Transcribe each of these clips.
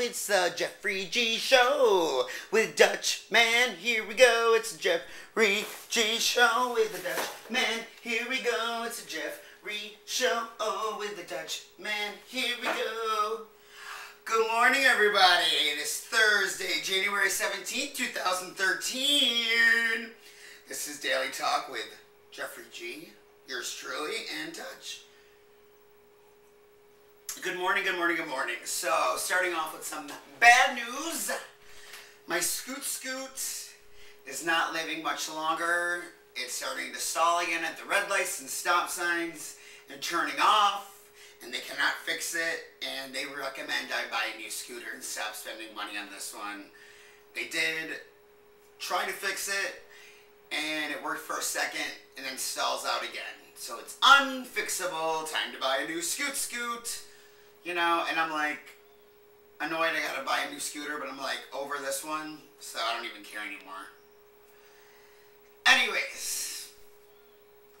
It's the Jeffrey G Show with Dutch Man. Here we go. It's the Jeffrey G Show with the Dutch Man. Here we go. It's the Jeffrey Show with the Dutch Man. Here we go. Good morning, everybody. It is Thursday, January 17th, 2013. This is Daily Talk with Jeffrey G, yours truly, and Dutch. Good morning, good morning, good morning. So, starting off with some bad news. My Scoot Scoot is not living much longer. It's starting to stall again at the red lights and stop signs and turning off and they cannot fix it and they recommend I buy a new scooter and stop spending money on this one. They did try to fix it and it worked for a second and then stalls out again. So it's unfixable, time to buy a new Scoot Scoot you know, and I'm like annoyed I gotta buy a new scooter, but I'm like over this one, so I don't even care anymore. Anyways,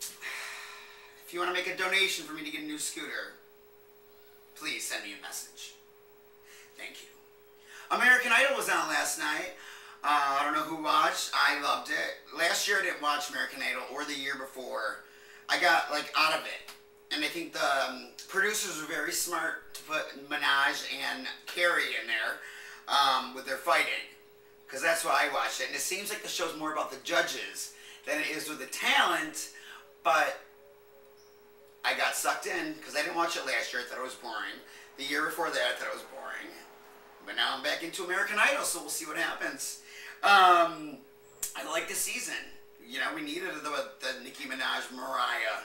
if you want to make a donation for me to get a new scooter, please send me a message. Thank you. American Idol was on last night. Uh, I don't know who watched. I loved it. Last year I didn't watch American Idol, or the year before. I got like out of it and I think the um, producers were very smart to put Minaj and Carey in there um, with their fighting, because that's why I watched it. And it seems like the show's more about the judges than it is with the talent, but I got sucked in because I didn't watch it last year. I thought it was boring. The year before that, I thought it was boring. But now I'm back into American Idol, so we'll see what happens. Um, I like the season. You know, we needed the, the Nicki Minaj, Mariah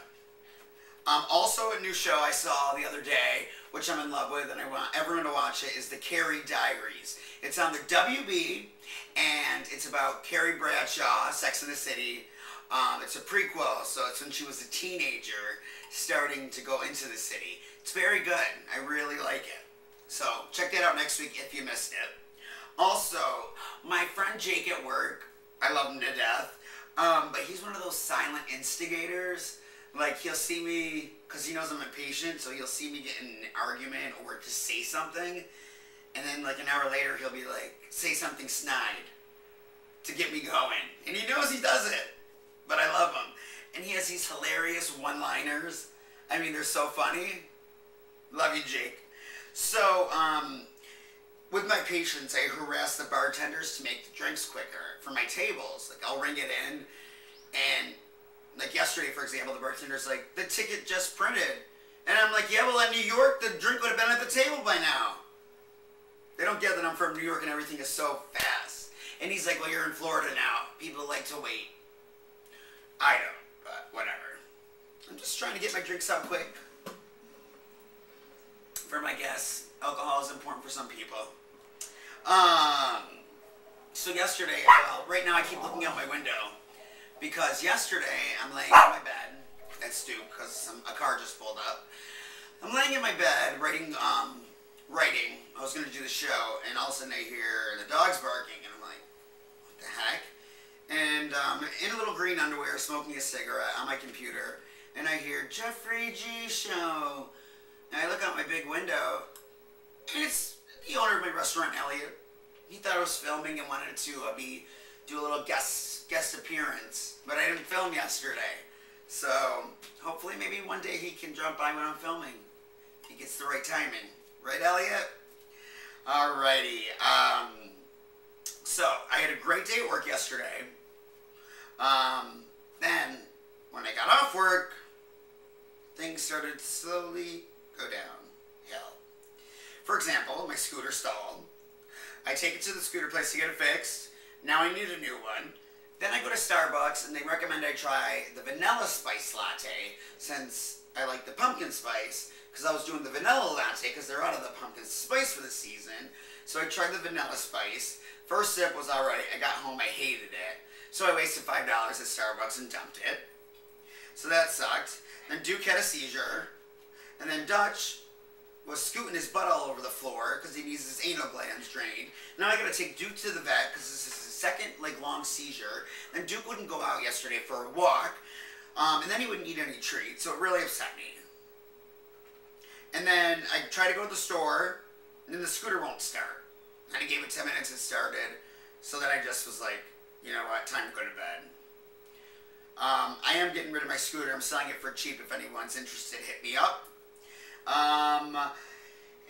um, also, a new show I saw the other day, which I'm in love with, and I want everyone to watch it, is The Carrie Diaries. It's on the WB, and it's about Carrie Bradshaw, Sex in the City. Um, it's a prequel, so it's when she was a teenager, starting to go into the city. It's very good. I really like it. So check that out next week if you missed it. Also, my friend Jake at work, I love him to death, um, but he's one of those silent instigators like he'll see me because he knows I'm impatient, so he'll see me get in an argument or just say something, and then like an hour later he'll be like, say something snide to get me going, and he knows he does it, but I love him, and he has these hilarious one-liners. I mean, they're so funny. Love you, Jake. So, um, with my patience, I harass the bartenders to make the drinks quicker for my tables. Like I'll ring it in, and like yesterday, for example, the bartender's like, the ticket just printed. And I'm like, yeah, well, in New York, the drink would have been at the table by now. They don't get that I'm from New York and everything is so fast. And he's like, well, you're in Florida now. People like to wait. I don't, but whatever. I'm just trying to get my drinks out quick. For my guests, alcohol is important for some people. Um, so yesterday, well, right now I keep looking out my window because yesterday I'm laying in my bed at Stoop because a car just pulled up. I'm laying in my bed writing, um, writing. I was going to do the show, and all of a sudden I hear the dogs barking, and I'm like, what the heck? And um, in a little green underwear, smoking a cigarette on my computer, and I hear Jeffrey G Show. And I look out my big window, and it's the owner of my restaurant, Elliot. He thought I was filming and wanted to uh, be do a little guest guest appearance, but I didn't film yesterday. So hopefully maybe one day he can jump by when I'm filming. He gets the right timing. Right, Elliot? Alrighty. Um, so I had a great day at work yesterday. Um, then when I got off work, things started to slowly go downhill. For example, my scooter stalled. I take it to the scooter place to get it fixed. Now I need a new one. Then I go to Starbucks and they recommend I try the vanilla spice latte since I like the pumpkin spice because I was doing the vanilla latte because they're out of the pumpkin spice for the season. So I tried the vanilla spice. First sip was alright. I got home, I hated it. So I wasted $5 at Starbucks and dumped it. So that sucked. Then Duke had a seizure. And then Dutch was scooting his butt all over the floor because he needs his anal glands drained. Now I gotta take Duke to the vet because this is second like long seizure. Then Duke wouldn't go out yesterday for a walk. Um, and then he wouldn't eat any treats, so it really upset me. And then I try to go to the store, and then the scooter won't start. And I gave it 10 minutes, it started. So then I just was like, you know what, time to go to bed. Um, I am getting rid of my scooter. I'm selling it for cheap. If anyone's interested, hit me up. Um,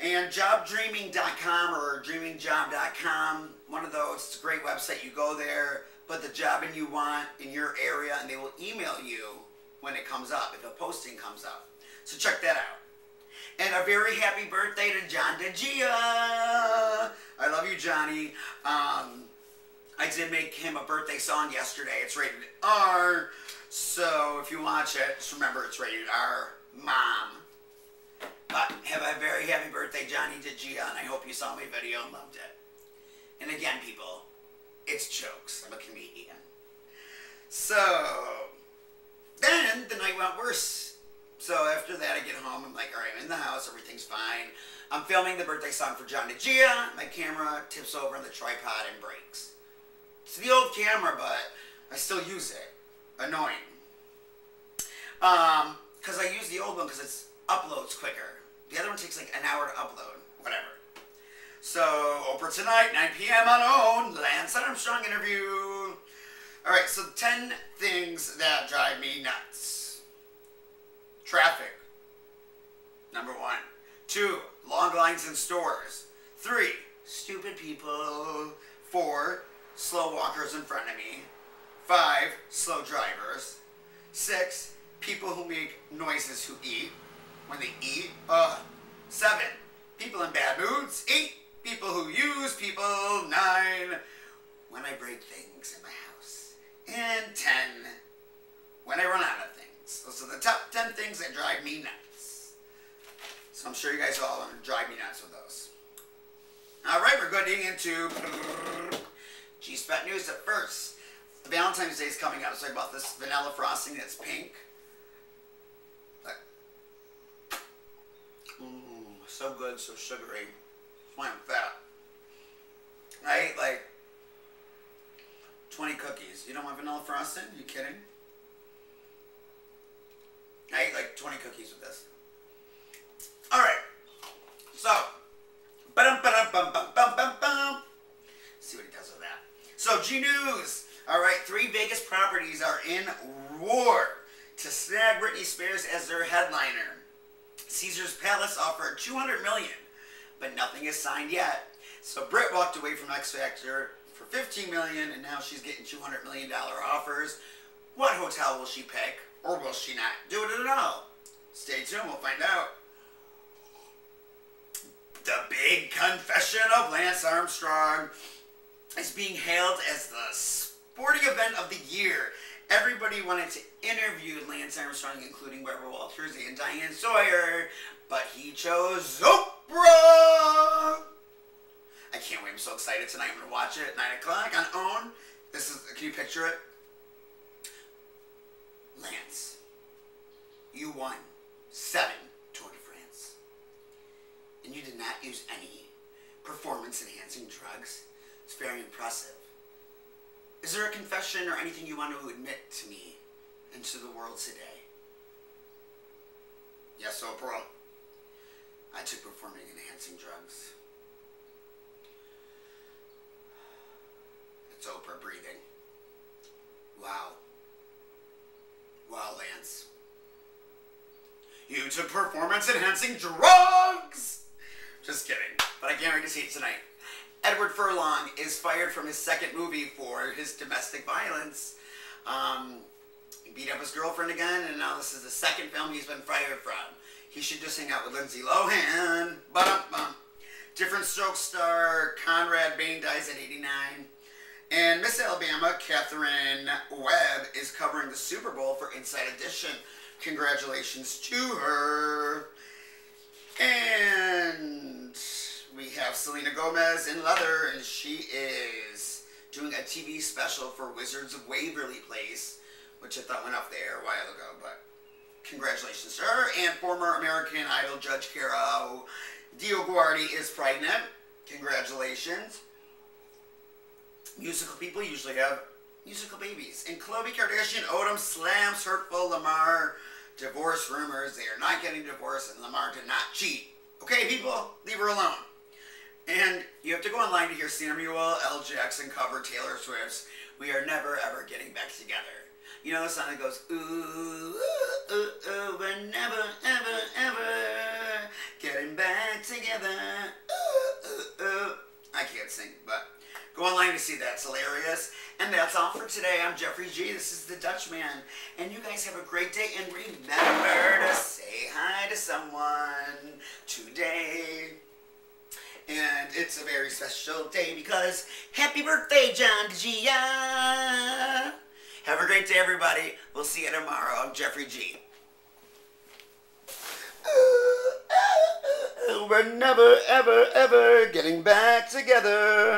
and jobdreaming.com or dreamingjob.com, one of those. It's a great website. You go there, put the job in you want in your area, and they will email you when it comes up, if a posting comes up. So check that out. And a very happy birthday to John DeGia. I love you, Johnny. Um, I did make him a birthday song yesterday. It's rated R. So if you watch it, just remember it's rated R. Mom. But have a very happy birthday, Johnny DeGia, and I hope you saw my video and loved it. And again, people, it's jokes. I'm a comedian. So, then the night went worse. So after that, I get home. I'm like, all right, I'm in the house. Everything's fine. I'm filming the birthday song for John DeGia. My camera tips over on the tripod and breaks. It's the old camera, but I still use it. Annoying. Um, because I use the old one because it uploads quicker. The other one takes like an hour to upload. Whatever. So, Oprah tonight, 9 p.m. on OWN, Lance Armstrong interview. Alright, so 10 things that drive me nuts. Traffic. Number one. Two, long lines in stores. Three, stupid people. Four, slow walkers in front of me. Five, slow drivers. Six, people who make noises who eat when they eat. Uh, seven, people in bad moods. Eight, people who use people. Nine, when I break things in my house. And ten, when I run out of things. Those are the top ten things that drive me nuts. So I'm sure you guys all drive me nuts with those. All right, we're getting into G-Spot News at first. Valentine's Day is coming out, so I bought this vanilla frosting that's pink. So good, so sugary. That's why I'm fat. I ate like 20 cookies. You don't want vanilla frosting? you kidding? I ate like 20 cookies with this. So, bum, bum, bum. See what he does with that. So, G News. Alright, three Vegas properties are in war to snag Britney Spears as their headliner. Caesar's Palace offered 200 million, but nothing is signed yet. So Britt walked away from X Factor for 15 million, and now she's getting 200 million dollar offers. What hotel will she pick, or will she not do it at all? Stay tuned, we'll find out. The big confession of Lance Armstrong is being hailed as the sporting event of the year. Everybody wanted to interview Lance Armstrong, including Barbara Walters and Diane Sawyer, but he chose Oprah! I can't wait. I'm so excited tonight. I'm going to watch it at 9 o'clock on OWN. This is, can you picture it? Lance, you won seven Tour de France. And you did not use any performance-enhancing drugs. It's very impressive. Is there a confession or anything you want to admit to me and to the world today? Yes, Oprah. I took performance-enhancing drugs. It's Oprah breathing. Wow. Wow, Lance. You took performance-enhancing drugs! Just kidding. But I can't wait to see it tonight. Edward Furlong is fired from his second movie for his domestic violence. Um, he beat up his girlfriend again, and now this is the second film he's been fired from. He should just hang out with Lindsay Lohan. Diff'rent Strokes star Conrad Bain dies at 89. And Miss Alabama, Katherine Webb, is covering the Super Bowl for Inside Edition. Congratulations to her. And we have Selena Gomez in leather, and she is doing a TV special for Wizards of Waverly Place, which I thought went off the air a while ago, but congratulations to her. And former American Idol Judge Kara DioGuardi is pregnant. Congratulations. Musical people usually have musical babies. And Khloe Kardashian Odom slams hurtful Lamar divorce rumors. They are not getting divorced, and Lamar did not cheat. Okay, people, leave her alone. And you have to go online to hear Samuel L. Jackson cover Taylor Swift's We Are Never Ever Getting Back Together. You know the song that goes, ooh, ooh, ooh, ooh, we're never, ever, ever getting back together. Ooh, ooh, ooh. I can't sing, but go online to see that. It's hilarious. And that's all for today. I'm Jeffrey G. This is the Dutchman. And you guys have a great day. And remember to say hi to someone today. And it's a very special day because happy birthday, John DeGia. Have a great day, everybody. We'll see you tomorrow. I'm Jeffrey G. We're never, ever, ever getting back together.